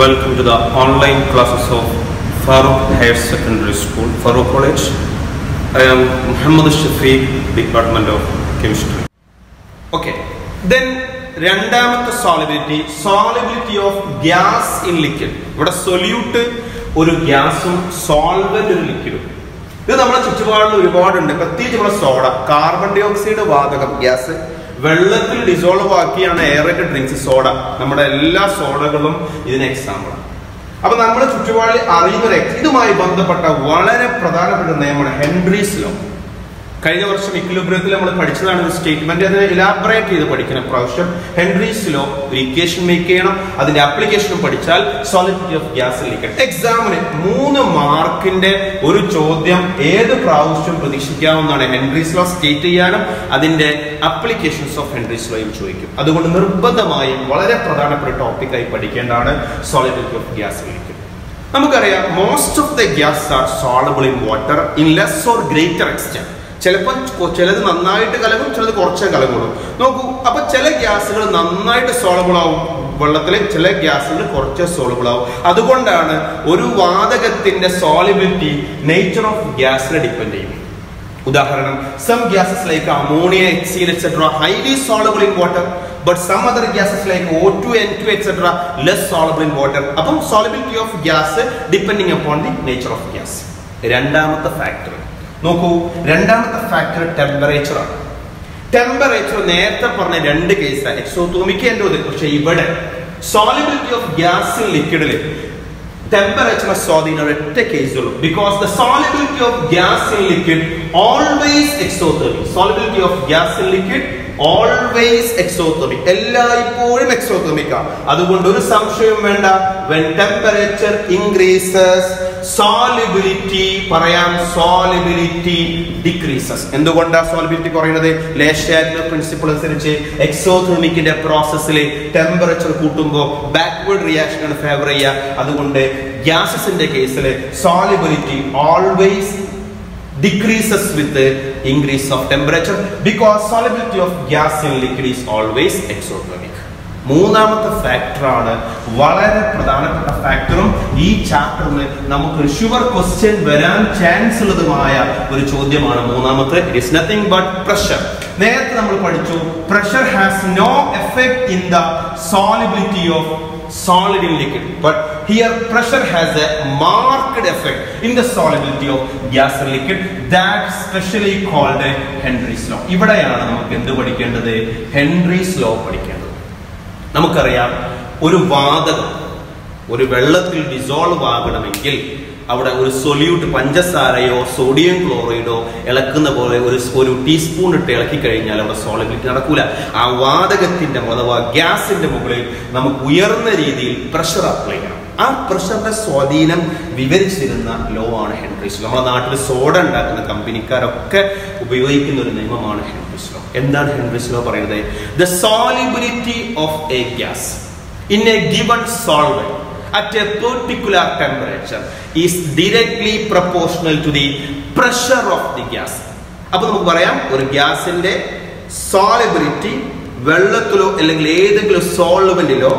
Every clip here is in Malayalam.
Welcome to the online classes of Farooq Higher Secondary School, Farooq College. I am Muhammad Shafiq, Department of Chemistry. Okay, then രണ്ടാമത്തെ solubility solubility of gas in liquid ഇവിടെ സൊല്യൂട്ട് ഒരു ഗ്യാസും സോൾവെന്റ് ഒരു ലിക്വിഡും ഇത് നമ്മുടെ ചുറ്റുപാടിൽ ഒരുപാടുണ്ട് പ്രത്യേകിച്ച് നമ്മുടെ സോഡ കാർബൺ ഡയോക്സൈഡ് വാതകം ഗ്യാസ് വെള്ളത്തിൽ ഡിസോൾവ് ആക്കിയാണ് എയറേറ്റഡ് ഡ്രിങ്ക്സ് സോഡ നമ്മുടെ എല്ലാ സോഡകളും ഇതിന് എക്സാമ്പിളാണ് അപ്പൊ നമ്മുടെ ചുറ്റുപാടിൽ അറിയുന്ന ഇതുമായി ബന്ധപ്പെട്ട വളരെ പ്രധാനപ്പെട്ട നിയമമാണ് ഹെൻറീസ് ലോ. കഴിഞ്ഞ വർഷം ഇക്വിലിബ്രിയത്തിൽ നമ്മൾ പഠിച്ചതാണ് ഒരു സ്റ്റേറ്റ്മെന്റ് അതിനെ ഇലാബറേറ്റ് ചെയ്ത് പഠിക്കണം. പ്രാവശ്യം ഹെൻറീസ് ലോ ഒരു ഇക്വേഷൻ മേക്ക് ചെയ്യണം. അതിന്റെ അപ്ലിക്കേഷൻ പഠിച്ചാൽ സോളിഡിറ്റി ഓഫ് ഗ്യാസ് ലിക്വിഡ് എക്സാമിന് മൂന്ന് മാർക്കിന്റെ ഒരു ചോദ്യം ഏത് പ്രാവശ്യം പ്രതീക്ഷിക്കാവുന്നതാണ് ഹെൻറീസ് ലോ സ്റ്റേറ്റ് ചെയ്യാനും അതിന്റെ അപ്ലിക്കേഷൻസ് ഓഫ് ഹെൻറീസ് ലോയും ചോദിക്കും. അതുകൊണ്ട് നിർബന്ധമായും വളരെ പ്രധാനപ്പെട്ട ടോപ്പിക്കായി പഠിക്കേണ്ടതാണ് സോളിഡിറ്റി ഓഫ് ഗ്യാസ് ലിക്വിഡ് നമുക്കറിയാം most of the gas are soluble in water in less or greater extent ചിലപ്പോൾ ചിലത് നന്നായിട്ട് കലകും ചിലത് കുറച്ചേ കലകൂടും നോക്കൂ അപ്പൊ ചില ഗ്യാസുകൾ നന്നായിട്ട് സോളബിൾ ആവും. വെള്ളത്തിൽ ചില ഗ്യാസുകൾ കുറച്ച് സോളബിൾ ആവും. അതുകൊണ്ടാണ് ഒരു വാതകത്തിന്റെ സോളിബിലിറ്റി നേച്ചർ ഓഫ് ഗ്യാസിനെ ഡിപ്പെൻഡ് ചെയ്യും. ഉദാഹരണം some gases like ammonia HCl etcetera highly soluble in water but some other gases like O two N two etcetera less soluble in water അപ്പം solubility of gas depending upon the nature of gas രണ്ടാമത്തെ ഫാക്ടർ നോക്കൂ രണ്ടാമത്തെ ഫാക്ടർ ടെമ്പറേച്ചറാണ് ടെമ്പറേച്ചർ നേരത്തെ പറഞ്ഞ രണ്ട് കേസാണ് എക്സോതോമിക്ക് എന്റെ ഒരു പക്ഷെ ഇവിടെ സോളിബിലിറ്റി ഓഫ് ഗ്യാസ് ലിക്വിഡിൽ ടെമ്പറേച്ചറിനെ സ്വാധീനം ഒറ്റ കേസുള്ളൂ because the solubility of gas in liquid always exothermic solubility of gas in liquid always exothermic എല്ലായ്പ്പോഴും എക്സോതെർമിക് ആണ്. അതുകൊണ്ട് ഒരു സംശയവും വേണ്ട. വെൻ ടെമ്പറേച്ചർ ഇൻക്രീസസ് സോളിബിലിറ്റി പറയാം സോളിബിലിറ്റി ഡിക്രീസസ് എന്തുകൊണ്ടാണ് സോളിബിലിറ്റി കുറയുന്നത്? ലേഷ്യാറ്റിന്റെ പ്രിൻസിപ്പിൾ അനുസരിച്ച് എക്സോതെർമിക്കിന്റെ പ്രോസസ്സിൽ ടെമ്പറേച്ചർ കൂട്ടുമ്പോൾ ബാക്ക്വേർഡ് റിയാക്ഷൻ ആണ് ഫേവർ ചെയ്യുക. അതുകൊണ്ട് ഗ്യാസസിന്റെ കേസിൽ solubility always with the increase of temperature because solubility of gas in liquid is always exothermic. മൂന്നാമത്തെ ഫാക്ടറാണ് വളരെ പ്രധാനപ്പെട്ട ഫാക്ടറും ഈ ചാപ്റ്ററിൽ നമുക്ക് ഷുവർ ക്വസ്റ്റ്യൻ വരാൻ ചാൻസ് ഉള്ളതുമായ ഒരു ചോദ്യമാണ് മൂന്നാമത്തെ. It is nothing but pressure നേരത്തെ നമ്മൾ പഠിച്ചു pressure has no effect in the solubility of solid in liquid but here pressure has a marked effect in the solubility of gas and liquid that specially called a henry's law ഇവിടെയാണ് നമുക്ക് എന്ത് പഠിക്കേണ്ടത് ഹെൻറീസ് ലോ പഠിക്കേണ്ടത് നമുക്കറിയാം ഒരു വാതകം ഒരു വെള്ളത്തിൽ ഡിസോൾവ് ആകണമെങ്കിൽ അവിടെ ഒരു സൊല്യൂട്ട് പഞ്ചസാരയോ സോഡിയം ക്ലോറൈഡോ ഇളക്കുന്ന പോലെ ഒരു ഒരു ടീസ്പൂൺ ഇട്ട് ഇളക്കി കഴിഞ്ഞാൽ അവിടെ സോളിബിലിറ്റി നടക്കൂല. ആ വാതകത്തിന്റെ അഥവാ ഗ്യാസിന്റെ മുകളിൽ നമുക്ക് ഉയർന്ന രീതിയിൽ പ്രഷർ അപ്ലൈ ചെയ്യണം. ആ പ്രഷറിന്റെ സ്വാധീനം വിവരിച്ചിരുന്ന ലോ ആണ് ഹെൻറിസ് നമ്മുടെ നാട്ടിൽ സോഡ ഉണ്ടാക്കുന്ന കമ്പനിക്കാരൊക്കെ ഉപയോഗിക്കുന്ന ഒരു നിയമമാണ് ഹെൻറിസ് ലോ എന്താണ് ഹെൻറിസ് ലോ പറയുന്നത്? The solubility of a gas in a given solvent at a particular temperature is directly proportional to the pressure of the gas അപ്പൊ നമുക്ക് പറയാം ഒരു ഗ്യാസിന്റെ സോളിബിലിറ്റി വെള്ളത്തിലോ അല്ലെങ്കിൽ ഏതെങ്കിലും സോൾവെന്റിലോ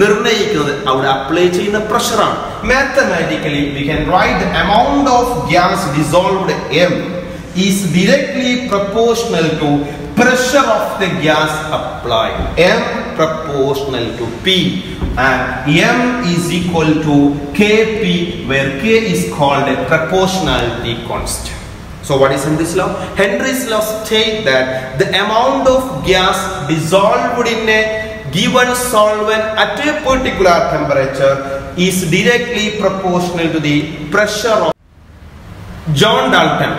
നിർണയിക്കുന്നത് അവിടെ അപ്ലൈ ചെയ്യുന്ന പ്രഷറാണ് mathematically we can write the amount of gas dissolved M is directly proportional to pressure of the gas applied m proportional to p and m is equal to kp where k is called a proportionality constant so what is Henry's law? Henry's law state that the amount of gas dissolved in a given solvent at a particular temperature is directly proportional to the pressure of John Dalton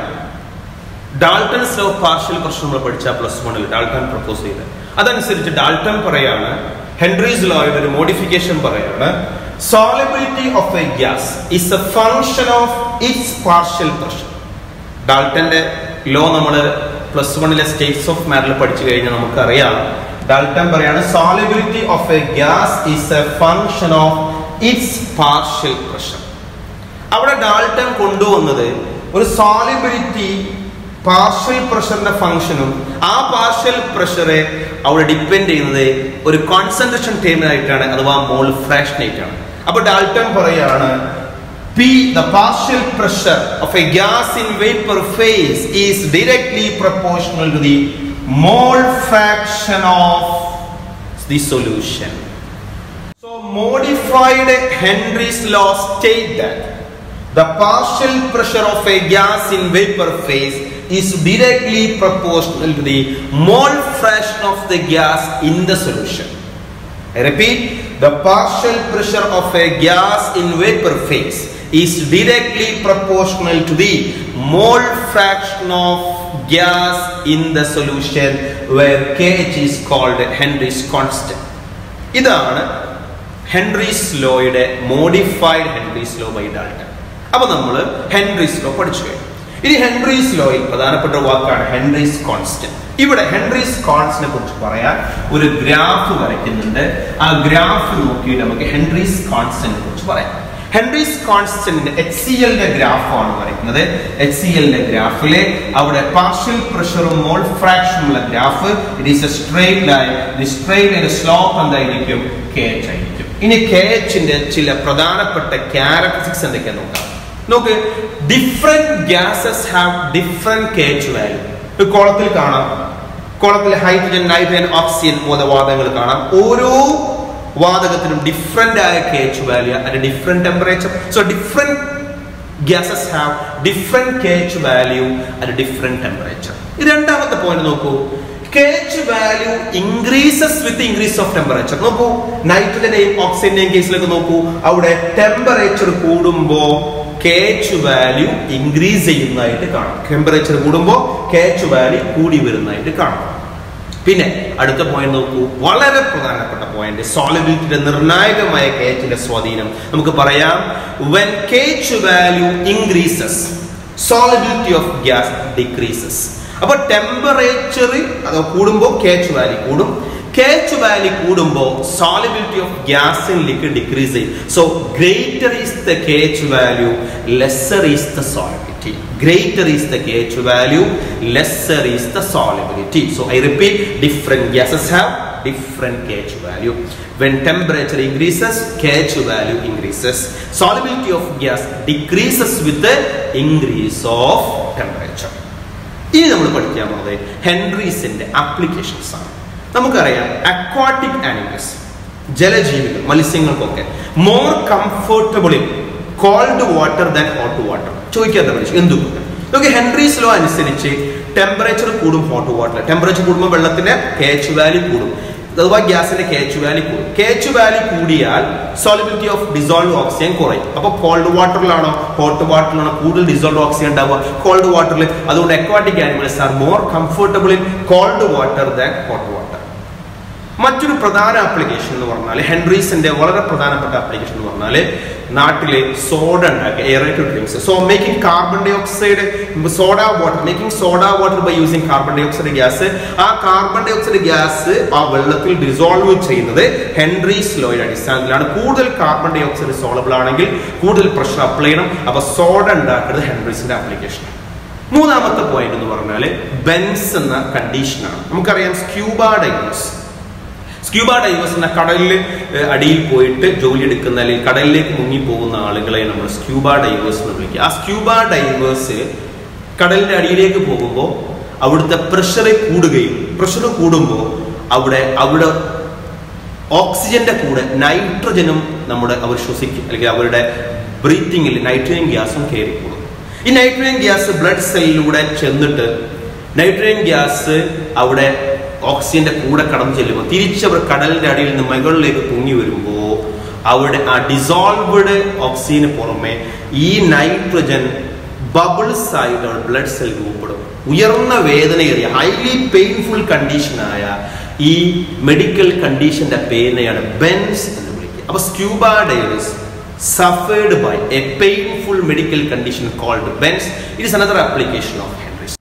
Dalton's law partial പ്രശ്നം നമ്മൾ പഠിച്ച പ്ലസ് വണ്ണിൽ ഡാൾട്ടൺ പ്രപ്പോസ് ചെയ്ത് അതനുസരിച്ച് ഡാൾട്ടൺ പറയാണ് ഹെൻറീസ് ലോയുടെ ഒരു മോഡിഫിക്കേഷൻ പറയാണ് solubility of a gas is a function of its partial pressure ഡാൾട്ടന്റെ law നമ്മൾ പ്ലസ് വണ്ണിലെ സ്റ്റേറ്റ്സ് ഓഫ് മാറ്ററിൽ പഠിച്ചു കഴിഞ്ഞാൽ നമുക്കറിയാം. ഡാൾട്ടൺ പറയാണ് solubility of a gas is a function of its partial pressure അവിടെ ഡാൾട്ടൺ കൊണ്ടുവന്നത് ഒരു സോളിബിലിറ്റി പാർഷ്യൽ പ്രഷറിന്റെ ഫംഗ്ഷനും ആ പാർഷ്യൽ പ്രഷറെ അവിടെ ഡിപ്പെൻഡ് ചെയ്യുന്നത് ഒരു കോൺസെൻട്രേഷൻ ടേമിനായിട്ടാണ് അഥവാ മോൾ ഫ്രാക്ഷനായിട്ടാണ് അപ്പൊ ഡാൽട്ടൻ പറയാണ് P, the partial pressure of a gas in vapor phase is directly proportional to the mole fraction of the solution. So modified Henry's law state that the partial pressure of a gas in vapor phase is directly proportional to the mole fraction of the gas in the solution. I repeat, the partial pressure of a gas in vapor phase is directly proportional to the mole fraction of gas in the solution where kh is called Henry's constant. ഇതാണ് Henry's ലോയുടെ modified Henry's law by Dalton അപ്പൊ നമ്മൾ ഹെൻറീസ് ലോ പഠിച്ചു ഇനി ഹെൻറീസ് ലോയിൽ പ്രധാനപ്പെട്ട വാക്കാണ് ഹെൻറീസ് കോൺസ്റ്റന്റ് ഇവിടെ ഹെൻറീസ് കോൺസ്റ്റിനെ കുറിച്ച് പറയാൻ ഒരു ഗ്രാഫ് വരയ്ക്കുന്നുണ്ട്. ആ ഗ്രാഫ് നോക്കിയിട്ട് നമുക്ക് ഹെൻറീസ് കോൺസ്റ്റന്റിനെ കുറിച്ച് പറയാം. ഹെൻറീസ് കോൺസ്റ്റന്റിന്റെ എച്ച് സി എല്ലിന്റെ ഗ്രാഫാണ് വരയ്ക്കുന്നത്. എച്ച് സി എല്ലിന്റെ ഗ്രാഫിലെ അവിടെ പാർഷ്യൽ പ്രഷറും മോൾ ഫ്രാക്ഷനും ഉള്ള graph. It is a straight line the straight line slope എന്തായിരിക്കും? കെ എച്ച് ആയിരിക്കും. ഇനി കെ എച്ചിന്റെ ചില പ്രധാനപ്പെട്ട ക്യാരക്ടറിസ്റ്റിക്സ് എന്തൊക്കെയാണ് നോക്കാം. നോക്ക് different gases have different K H value കോളത്തിൽ കാണാം. കോളത്തിൽ ഹൈഡ്രജൻ നൈട്രജൻ ഓക്സിജൻ പോലെ വാതകങ്ങൾ കാണാം. ഓരോ വാതകത്തിനും ഡിഫറെന്റ് ആയ കെ എച്ച് വാല്യൂ അതിന്റെ different temperature so different gases have different K H value അതിന്റെ ഡിഫറെന്റ് ടെമ്പറേച്ചർ രണ്ടാമത്തെ പോയിന്റ് നോക്കൂ. K H value increases with increase of temperature നോക്കൂ നൈട്രജന്റെയും ഓക്സിജന്റെയും കേസിലൊക്കെ നോക്കൂ. അവിടെ ടെമ്പറേച്ചർ കൂടുമ്പോ കെ വാല്യൂ ഇൻക്രീസ് ചെയ്യുന്നതായിട്ട് കാണാം. ടെമ്പറേച്ചർ കൂടുമ്പോൾ കെ വാല്യൂ കൂടി വരുന്നതായിട്ട് കാണാം. പിന്നെ അടുത്ത പോയിന്റ് നോക്കൂ. വളരെ പ്രധാനപ്പെട്ട പോയിന്റ് സോളിബിലിറ്റിയുടെ നിർണായകമായ കെ എച്ചിന്റെ സ്വാധീനം. നമുക്ക് പറയാം. When K H value increases solubility of gas decreases അപ്പൊ ടെമ്പറേച്ചർ അത് കൂടുമ്പോൾ കെ എച്ച് വാല്യൂ കൂടും. എച്ച് വാല്യൂ കൂടുമ്പോൾ ഇൻ ലിക്വിഡ് ഡിക്രീസ് ചെയ്യും so greater is the K H value lesser is the solubility greater is the K H value lesser is the solubility so I repeat different gases have different KH value. When temperature increases, KH value increases. Solubility of gas decreases with the increase of temperature. ഇനി നമ്മൾ പഠിക്കാൻ പോകുന്നത് ഹെൻറീസിന്റെ ആപ്ലിക്കേഷൻസ് ആണ് നമുക്കറിയാം അക്വാട്ടിക് ആനിമൽസ് ജലജീവികൾ മത്സ്യങ്ങൾക്കൊക്കെ more comfortable in cold water than hot water ചോദിക്കാത്ത മനുഷ്യൻ എന്തുകൊണ്ട് നമുക്ക് ഹെൻറീസ് ലോ അനുസരിച്ച് ടെമ്പറേച്ചർ കൂടും ഹോട്ട് വാട്ടർ ടെമ്പറേച്ചർ കൂടുമ്പോൾ വെള്ളത്തിന്റെ കേച്ച് വാല്യൂ കൂടും. അഥവാ ഗ്യാസിന്റെ കേച്ച് വാല്യൂ കൂടും. കേച്ച് വാല്യൂ കൂടിയാൽ സോളിബിലിറ്റി ഓഫ് ഡിസോൾവ് ഓക്സിജൻ കുറയും. അപ്പൊ കോൾഡ് വാട്ടറിലാണോ ഹോട്ട് വാട്ടറിലാണോ കൂടുതൽ ഡിസോൾവ് ഓക്സിജൻ ഉണ്ടാവുക? കോൾഡ് വാട്ടറിൽ അതുകൊണ്ട് aquatic animals are more comfortable in cold water than hot water മറ്റൊരു പ്രധാന ആപ്ലിക്കേഷൻ എന്ന് പറഞ്ഞാൽ ഹെൻറീസിന്റെ വളരെ പ്രധാനപ്പെട്ട ആപ്ലിക്കേഷൻ എന്ന് പറഞ്ഞാൽ നാട്ടിലെ സോഡ ഉണ്ടാക്കുക aerated drinks so making carbon dioxide soda water making soda water by using carbon dioxide gas ആ കാർബൺ ഡൈ ഓക്സൈഡ് ഗ്യാസ് ആ വെള്ളത്തിൽ ഡിസോൾവ് ചെയ്യുന്നത് ഹെൻറീസ് ലോയുടെ അടിസ്ഥാനത്തിലാണ്. കൂടുതൽ കാർബൺ ഡൈ ഓക്സൈഡ് സോളബിൾ ആണെങ്കിൽ കൂടുതൽ പ്രഷർ അപ്ലൈ ചെയ്യണം. അപ്പൊ സോഡ ഉണ്ടാക്കുന്നത് ഹെൻറീസിന്റെ ആപ്ലിക്കേഷൻ മൂന്നാമത്തെ പോയിന്റ് എന്ന് പറഞ്ഞാൽ ബെൻസ് എന്ന കണ്ടീഷനാണ് നമുക്കറിയാം സ്ക്യൂബ ഡൈവേഴ്സ് സ്ക്യൂബ ഡൈവേഴ്സ് എന്ന കടലിൽ അടിയിൽ പോയിട്ട് ജോലി എടുക്കുന്ന അല്ലെങ്കിൽ കടലിലേക്ക് മുങ്ങി പോകുന്ന ആളുകളെ നമ്മൾ സ്ക്യൂബ ഡൈവേഴ്സ് എന്ന് വിളിക്കുക. ആ സ്ക്യൂബ ഡൈവേഴ്സ് കടലിന്റെ അടിയിലേക്ക് പോകുമ്പോൾ അവിടുത്തെ പ്രഷർ കൂടുകയും പ്രഷർ കൂടുമ്പോൾ അവിടെ അവിടെ ഓക്സിജന്റെ കൂടെ നൈട്രജനും നമ്മുടെ അവർ ശ്വസിക്കും. അല്ലെങ്കിൽ അവരുടെ ബ്രീത്തിങ്ങിൽ നൈട്രജൻ ഗ്യാസും കയറി കൂടും. ഈ നൈട്രജൻ ഗ്യാസ് ബ്ലഡ് സെല്ലിലൂടെ ചെന്നിട്ട് നൈട്രജൻ ഗ്യാസ് അവിടെ ഓക്സിജന്റെ കൂടെ കടന്നു ചെല്ലുമ്പോൾ തിരിച്ചവർ കടലിന്റെ അടിയിൽ നിന്ന് മുകളിലേക്ക് പൊങ്ങി വരുമ്പോൾ അവിടെ ആ ഡിസോൾവ്ഡ് ഓക്സിജന് പുറമെ ഈ നൈട്രജൻ ബബിൾസ് ആയിട്ട് ബ്ലഡ് സെൽ രൂപപ്പെടും. ഉയർന്ന വേദനയേറിയ ഹൈലി പെയിൻഫുൾ കണ്ടീഷനായ ഈ മെഡിക്കൽ കണ്ടീഷന്റെ പേരിനെയാണ് ബെൻസ് എന്ന് വിളിക്കുക. അപ്പൊ scuba divers by a painful medical condition called bends it is another application of Henry's.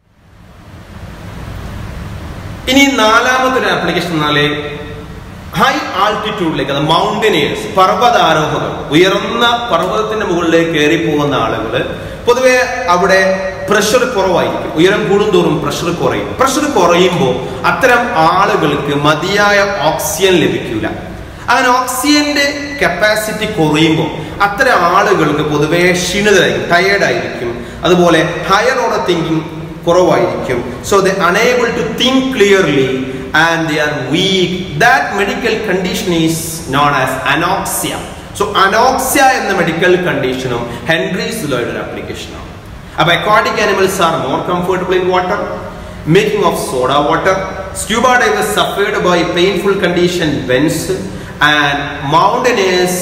ഇനി നാലാമത്തെ ഒരു ആപ്ലിക്കേഷൻ എന്നാൽ ഹൈ ആൾട്ടിറ്റ്യൂഡിലേക്ക് അത് മൗണ്ടനേഴ്സ് പർവതാരോഹകർ ഉയർന്ന പർവതത്തിന്റെ മുകളിലേക്ക് കയറി പോകുന്ന ആളുകൾ പൊതുവെ അവിടെ പ്രഷർ കുറവായിരിക്കും. ഉയരം കൂടുന്തോറും പ്രഷർ കുറയും. പ്രഷർ കുറയുമ്പോൾ അത്തരം ആളുകൾക്ക് മതിയായ ഓക്സിജൻ ലഭിക്കില്ല അങ്ങനെ ഓക്സിജന്റെ കപ്പാസിറ്റി കുറയുമ്പോൾ അത്തരം ആളുകൾക്ക് പൊതുവെ ക്ഷീണിതരായിരിക്കും ടയേർഡായിരിക്കും അതുപോലെ ഹയർ ഓർഡർ തിങ്കിങ് കുറവായിരിക്കും so they unable to think clearly and they are weak that medical condition is known as anoxia so anoxia എന്ന മെഡിക്കൽ കണ്ടീഷനും ഹെൻറീസ് ലോയുടെ ഒരു ആപ്ലിക്കേഷനാണ് അപ്പൊ aquatic animals are more comfortable in water making of soda water scuba divers suffered by painful condition vents and mountaineers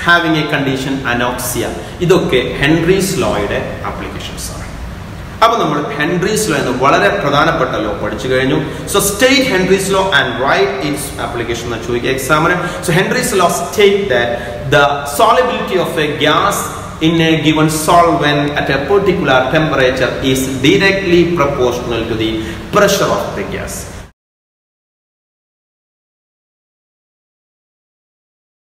having a condition anoxia ഇതൊക്കെ ഹെൻറീസ് ലോയുടെ ആപ്ലിക്കേഷൻസ് ആണ് അപ്പൊ നമ്മൾ ഹെൻറീസ് ലോ എന്ന് വളരെ പ്രധാനപ്പെട്ട ലോ പഠിച്ചു കഴിഞ്ഞു. So state Henry's law and write its application എന്ന് ചോദിക്കുക എക്സാമിന് so Henry's law state that the solubility of a gas in a given solvent at a particular temperature is directly proportional to the pressure of the gas.